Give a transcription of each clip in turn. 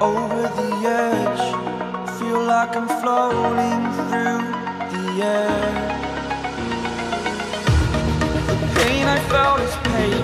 over the edge. Feel like I'm floating through the air. The pain I felt is paid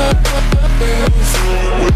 Girls